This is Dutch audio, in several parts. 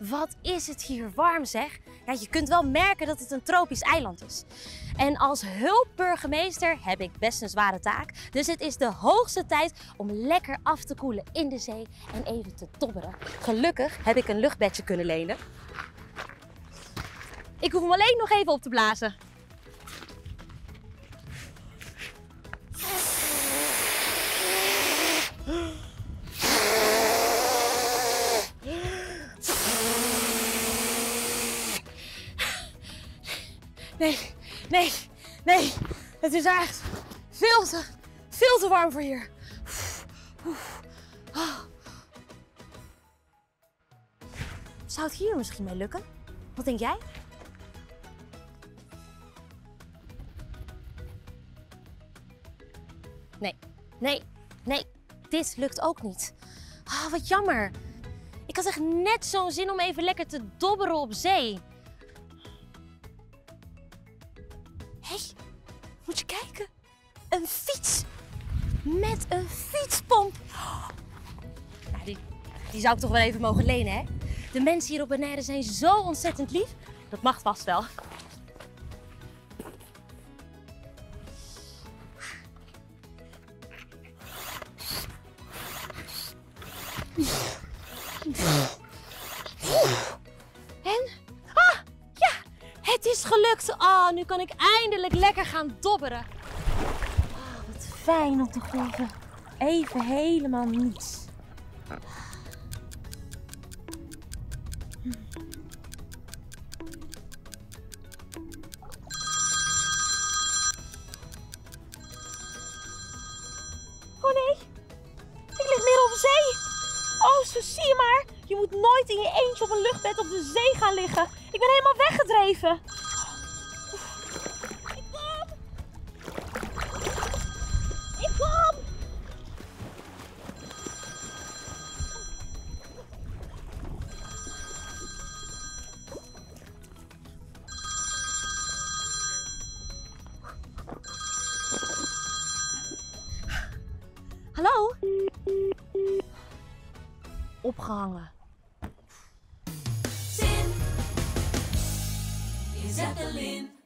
Wat is het hier warm zeg. Ja, je kunt wel merken dat het een tropisch eiland is. En als hulpburgemeester heb ik best een zware taak. Dus het is de hoogste tijd om lekker af te koelen in de zee en even te dobberen. Gelukkig heb ik een luchtbedje kunnen lenen. Ik hoef hem alleen nog even op te blazen. Nee, nee, nee. Het is echt veel te, veel te warm voor hier. Zou het hier misschien mee lukken? Wat denk jij? Nee, nee, nee. Dit lukt ook niet. Ah, wat jammer. Ik had echt net zo'n zin om even lekker te dobberen op zee. Met een fietspomp. Die, die zou ik toch wel even mogen lenen, hè? De mensen hier op Bonaire zijn zo ontzettend lief. Dat mag vast wel. En? Ah, ja, het is gelukt. Ah, nu kan ik eindelijk lekker gaan dobberen. Fijn om toch even, even helemaal niets. Oh nee, ik lig midden op zee. Oh, zo zie je maar. Je moet nooit in je eentje op een luchtbed op de zee gaan liggen. Ik ben helemaal weggedreven. Hallo? Opgehangen. Zin in Zeppelin.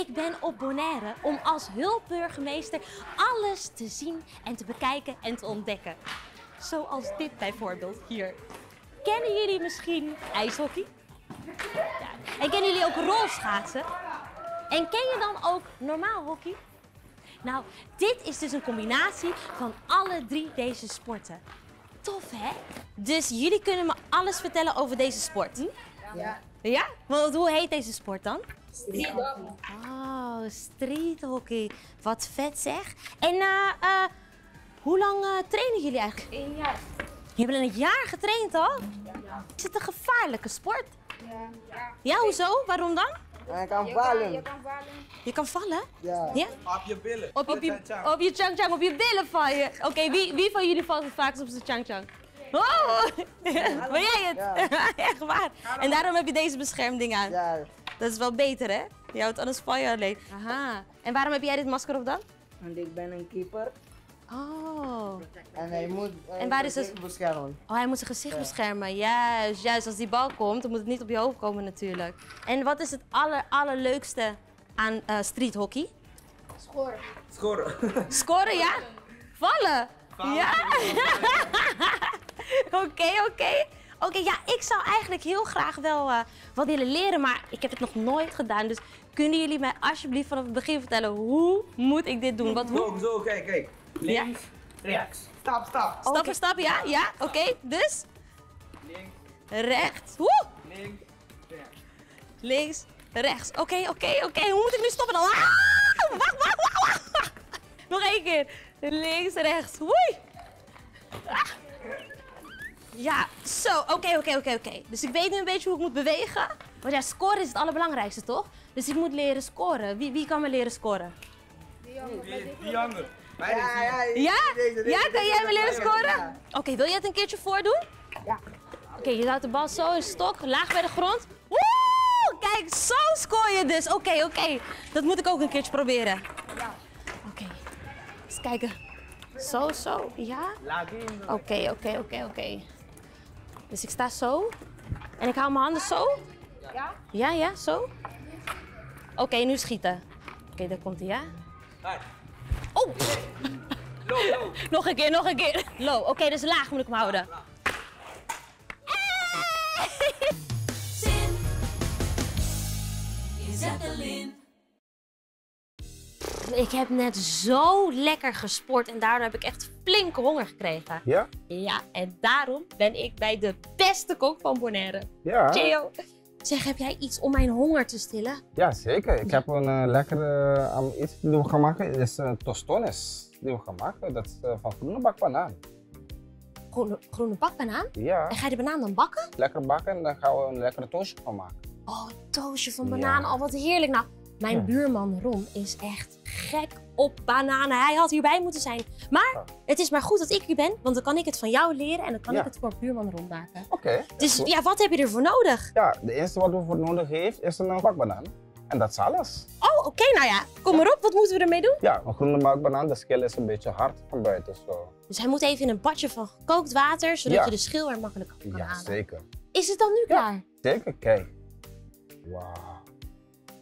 Ik ben op Bonaire om als hulpburgemeester alles te zien en te bekijken en te ontdekken. Zoals dit bijvoorbeeld hier. Kennen jullie misschien ijshockey? Ja. En kennen jullie ook rolschaatsen? En ken je dan ook normaal hockey? Nou, dit is dus een combinatie van alle drie deze sporten. Tof, hè? Dus jullie kunnen me alles vertellen over deze sport. Hm? Ja. Ja? Want hoe heet deze sport dan? Oh, streethockey. Wat vet zeg. En eh, eh, hoe lang eh, trainen jullie eigenlijk? Eén jaar. Je hebt een jaar getraind al? Is het een gevaarlijke sport? Ja. Ja. Ja, hoezo? Waarom dan? Kan Je kan, vallen. je kan vallen. Je kan vallen? Ja. Ja? Op je billen. Op je, op je chang chang, op je billen val je. Oké, wie, wie van jullie valt het vaakst op zijn chang chang? Oh, ben jij het? Ja. Echt waar. En daarom heb je deze beschermding aan. Dat is wel beter, hè? Je houdt anders val je alleen. Aha. En waarom heb jij dit masker op dan? want ik ben een keeper Oh. en hij moet eh, En waar is zijn het- gezicht beschermen. Oh, hij moet zijn gezicht beschermen. Juist, juist. Als die bal komt, dan moet het niet op je hoofd komen natuurlijk. En wat is het aller, allerleukste aan eh streethockey? Score. Scoren. Scoren, ja? Vallen? Ja? Oké, oké. Oké, ja, ik zou eigenlijk heel graag wel eh, wat willen leren, maar ik heb het nog nooit gedaan. Dus kunnen jullie mij alsjeblieft vanaf het begin vertellen, hoe moet ik dit doen? Wat, hoe? Zo, zo, kijk, kijk. Links, rechts. Stap, stap. Stap voor stap, ja? Ja, oké. Dus, Links, rechts. Woe! links, rechts. Links, rechts. Oké, oké, oké. Hoe moet ik nu stoppen dan? Ah! Wacht, wacht, wacht, wacht. Nog één keer. Links, rechts. Woei. Ah. Ja, zo. Oké, oké, oké, oké. Dus ik weet nu een beetje hoe ik moet bewegen. Want ja, scoren is het allerbelangrijkste, toch? Dus ik moet leren scoren. Wie, wie kan me leren scoren? Die jongen met Die, die die jongen. Ja, ja, Ja? Deze, deze, Ja, kan jij me leren scoren? ja. Oké, wil je het een keertje voordoen? Ja. Oké, je houdt de bal zo in stok, laag bij de grond. Woe! Kijk, zo scoor je dus. Oké, oké. Dat moet ik ook een keertje proberen. Ja. Oké, eens kijken. Zo, zo, ja? Laat in. Oké, oké, oké, oké. Dus ik sta zo. En ik hou mijn handen zo. Ja? Ja, ja, zo. Oké, nu schieten. Oké, daar komt hij, ja? Oh! Low, low. Nog een keer, nog een keer. Low. Oké, dus laag moet ik hem houden. Zin. Ik heb net zo lekker gesport en daardoor heb ik echt flinke honger gekregen. Ja? Ja, en daarom ben ik bij de beste kok van Bonaire. Ja, Theo, zeg, heb jij iets om mijn honger te stillen? ja zeker. Ik heb een eh, lekkere uh, iets die we gaan maken. Het is uh, tostones die we gaan maken. Dat is eh, van groene bakbanaan. Groene, groene bakbanaan? Ja, En ga je de banaan dan bakken? lekker bakken en dan gaan we een lekkere toastje van maken. Oh, een toastje van Ja. bananen. Oh, wat heerlijk. Nou, mijn Ja. buurman Ron is echt gek op bananen. Hij had hierbij moeten zijn. Maar Ja. het is maar goed dat ik hier ben, want dan kan ik het van jou leren en dan kan Ja. ik het voor buurman Ron maken. Oké. Dus ja, wat heb je ervoor nodig? Ja, de eerste wat we voor nodig heeft is een bakbanaan. En dat is alles. Oh, oké, nou ja. Kom maar op, wat moeten we ermee doen? Ja, een groene bakbanaan, de schil is een beetje hard van buiten. Zo. Dus hij moet even in een badje van gekookt water, zodat Ja. je de schil er makkelijk af kan Ja, halen. zeker. Is het dan nu klaar? Zeker, kijk. Wauw.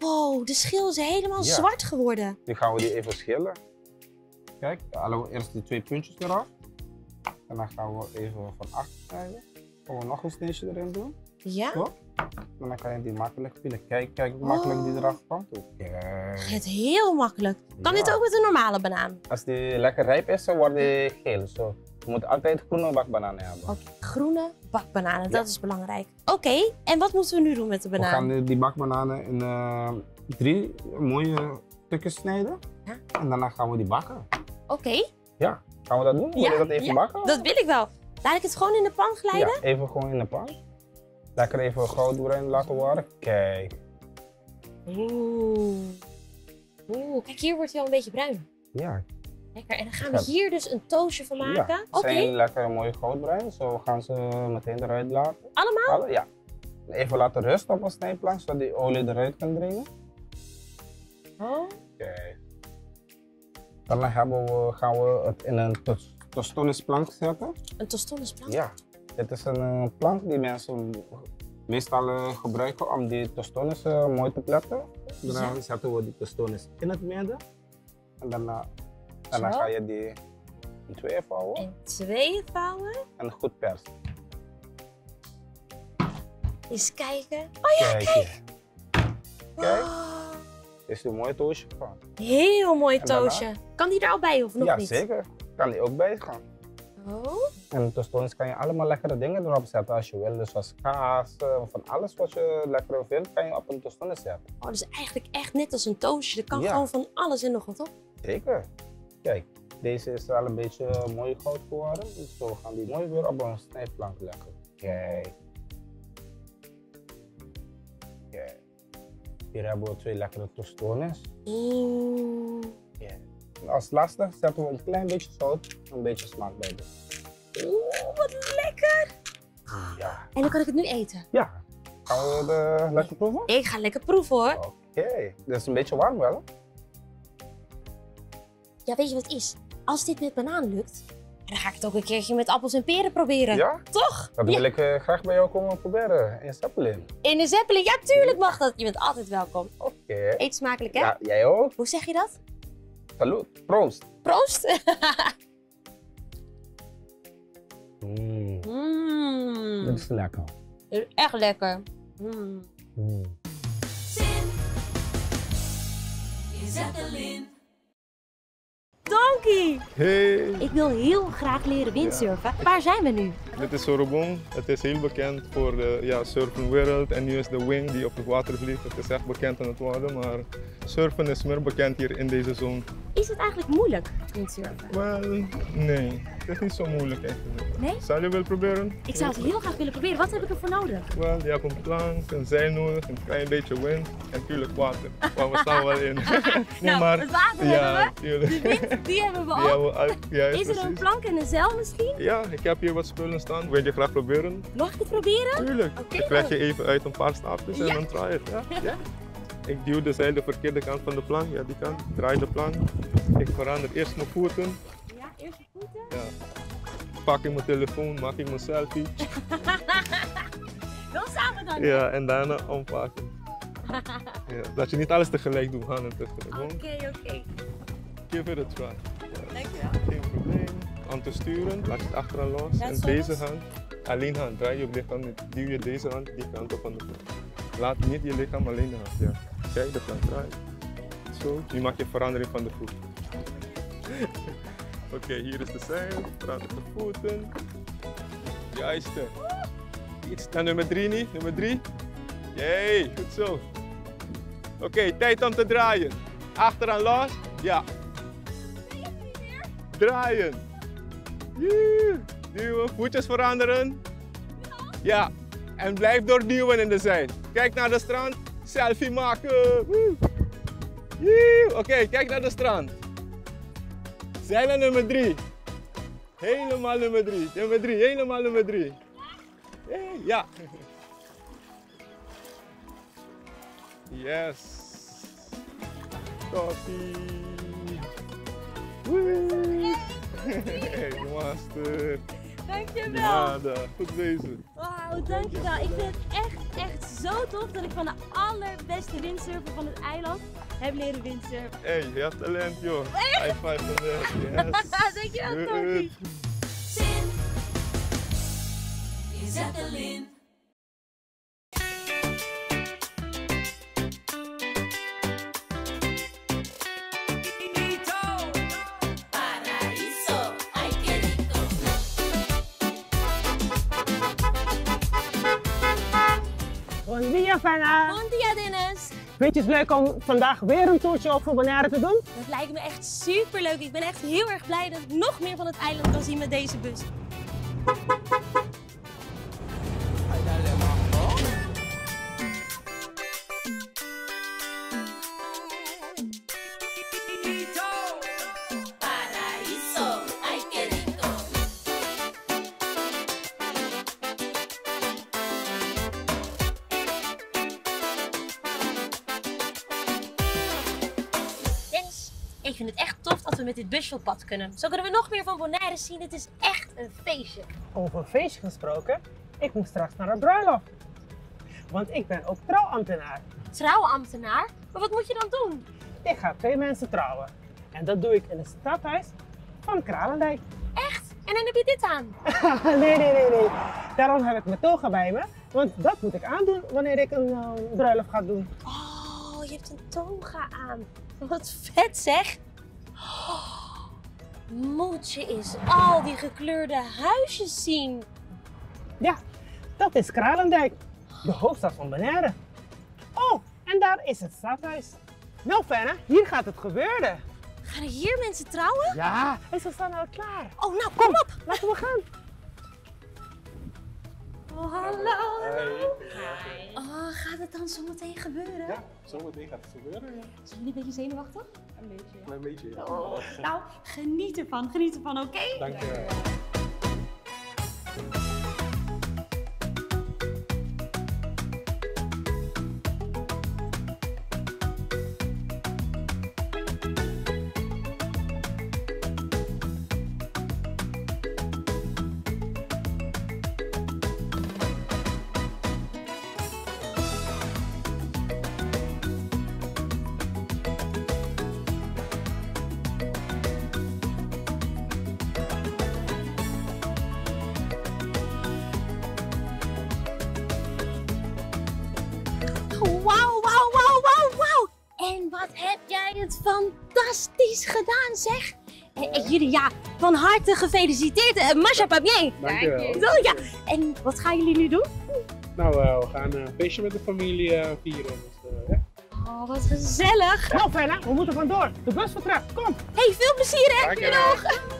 Wow, de schil is helemaal Ja. zwart geworden. Nu gaan we die even schillen. Kijk, halen we eerst die twee puntjes eraf. En dan gaan we even van achter snijden. Gaan we nog een sneetje erin doen. Ja? Zo. En dan kan je die makkelijk pielen. Kijk, kijk hoe makkelijk die Oh. eraf komt. Kijk. Het heel makkelijk. Kan Ja. dit ook met een normale banaan? Als die lekker rijp is, dan wordt die geel. Zo. Je moet altijd groene bakbananen hebben. Oké, groene bakbananen, dat is belangrijk. Oké, en wat moeten we nu doen met de We banaan? gaan die- die bakbananen in eh, drie mooie stukjes snijden. Ja. En daarna gaan we die bakken. Oké, Ja, gaan we dat doen? Wil Ja, je dat even ja, bakken? dat wil ik wel. Laat ik het gewoon in de pan glijden? Ja, even gewoon in de pan. Lekker even goud erin laten worden. Kijk. Oeh. Oeh, kijk, hier wordt hij al een beetje bruin. Ja, Lekker. En dan gaan we Ja. hier dus een toastje van maken. ja. Oké, zijn lekker mooie goudbruin. Zo gaan ze meteen eruit laten. allemaal? Alle, ja. Even laten rusten op een snijplank, zodat die olie eruit kan dringen. Oh. Kijk. Daarna hebben we, gaan we het in een tos- tostonisplank zetten. Een tostones plank. Ja, dit is een eh, plank die mensen meestal eh, gebruiken om die tostones eh, mooi te platten. Dan zetten we die tostones in het midden. En daarna, daarna Zo. ga je die in tweeën vouwen En twee vouwen. en goed persen. Eens kijken. Oh ja, Kijk kijk. Kijk. Oh, Is een mooi toosje van? heel mooi En toosje. Kan die er al bij of nog ja, niet? zeker. Kan die ook bij gaan. Oh. En de tostones kan je allemaal lekkere dingen erop zetten als je wil. Dus zoals kaas, van alles wat je lekker vindt, kan je op een tostone zetten. oh, dus eigenlijk echt net als een toastje. Er kan Ja. gewoon van alles en nog wat op. Zeker. Kijk, deze is al een beetje eh, mooi goud geworden. Dus we gaan die mooi weer op een snijplank leggen. Kijk. Kijk. Hier hebben we twee lekkere tostones. Oeh. Kijk. En als laatste zetten we een klein beetje zout, een beetje smaak bij de. Oeh, wat lekker. Ja. En dan kan ik het nu eten. Ja. Gaan we de lekker proeven? Ik ga lekker proeven hoor. Oké. Dit is een beetje warm wel. hè? Ja, weet je wat het is? Als dit met banaan lukt, dan ga ik het ook een keertje met appels en peren proberen. Ja? Toch? Dat Ja. wil ik eh, graag bij jou komen proberen in Zeppelin. In de Zeppelin, ja tuurlijk mag dat. Je bent altijd welkom. Oké. Eet smakelijk hè? Ja, jij ook? Hoe zeg je dat? Salut. Proost. Proost! Mm. Mmm. Dit is lekker. Echt lekker. Mm. Mm. Zin in Zeppelin. Hey, Ik wil heel graag leren windsurfen. Waar zijn we nu? dit is Sorobong. Het is heel bekend voor de ja, surfenwereld en nu is de wing die op het water vliegt. Het is echt bekend aan het worden, maar surfen is meer bekend hier in deze zone. Is het eigenlijk moeilijk, windsurfen? Wel, nee, het is niet zo moeilijk eigenlijk. Nee? Zou je willen proberen? Ik zou het heel graag willen proberen. Wat heb ik ervoor nodig? Wel, je hebt een plank, een zeil nodig, een klein beetje wind en natuurlijk water. Maar we staan wel in. nee, Nou, het water ja, hebben tuurlijk. De wind, die hebben we al. hebben we ja, Is er een plank en een zeil misschien? Ja, ik heb hier wat spullen staan. Wil je graag proberen? Mag ik het proberen? Tuurlijk. Oké ik leg je even uit een paar stapjes en Ja. dan je het. Ja? Ik duw de zeil de verkeerde kant van de plank. Ja, die kant. Draai de plank. Ik verander eerst mijn voeten. Ja, eerst je voeten. Ja. Pak ik mijn telefoon, maak ik mijn selfie. Wel samen dan. Ja, en daarna ompakken. Ja, dat je niet alles tegelijk doet, handen tegelijk. Oké, oké. give it a try. Dankjewel. Geen probleem. Aan te sturen, laat je het achteraan los. Ja, en deze hand, alleen hand, draai je lichaam, duw je deze hand die kant op van de voet. Laat niet je lichaam alleen hand, ja. Kijk, de plank draait. Zo, nu maak je verandering van de voet. Oké, hier is de zeil, verander de voeten. Juiste. Iets naar nummer drie niet, nummer drie. Jee, goed zo. Oké, tijd om te draaien. Achteraan los, ja. Draaien. Duwen, voetjes veranderen. Ja, en blijf doorduwen in de zeil. Kijk naar de strand, selfie maken. Oké, kijk naar de strand. Zeilen nummer drie. Helemaal nummer drie. Nummer drie, helemaal nummer drie. Jee, Ja. Yes. Toppie. Woe. Hey, master. Dankjewel. Nada. Goed bezig. Wauw, dankjewel. Ik vind het echt, echt zo tof dat ik van de allerbeste windsurfer van het eiland heb leren windsurfen. Hey, je hebt talent, joh. High five van de. Yes. Dankjewel. Toby. Zin in Zeppelin. Paraíso, Bon dia, Dennis. Vind je het leuk om vandaag weer een toertje over Bonaire te doen? Dat lijkt me echt super leuk. Ik ben echt heel erg blij dat ik nog meer van het eiland kan zien met deze bus. We met dit busje op pad kunnen. Zo kunnen we nog meer van Bonaire zien. Het is echt een feestje. Over een feestje gesproken, ik moet straks naar een bruiloft. want ik ben ook trouwambtenaar. Trouwambtenaar? Maar wat moet je dan doen? Ik ga twee mensen trouwen. En dat doe ik in het stadhuis van Kralendijk. Echt? En dan heb je dit aan. nee, nee, nee, nee. Daarom heb ik mijn toga bij me. Want dat moet ik aandoen wanneer ik een eh, bruiloft ga doen. Oh, je hebt een toga aan. Wat vet zeg. Oh, moet je eens al die gekleurde huisjes zien. Ja, dat is Kralendijk. De hoofdstad van Bonaire. Oh, en daar is het stadhuis. Nou, Fenna, hier gaat het gebeuren. Gaan er hier mensen trouwen? Ja, en ze staan al klaar. Oh, nou kom op. Laten we gaan. Oh, hallo. Oh, gaat het dan zo meteen gebeuren? Ja, zometeen gaat het gebeuren. Ja. Zijn jullie een beetje zenuwachtig? Een beetje. Klein beetje. Ja. Oh, nou, geniet ervan, geniet ervan, oké? Dank je. Zeg. En, en jullie, ja, van harte gefeliciteerd. Uh, Masha Papier. Dankjewel. Zo, ja. En wat gaan jullie nu doen? Nou, eh, we gaan een feestje met de familie eh, vieren. Dus, eh, ja. Oh, wat gezellig. Nou, Fenna, we moeten vandoor. De bus vertrekt. Kom. Hey, veel plezier, hè? Zin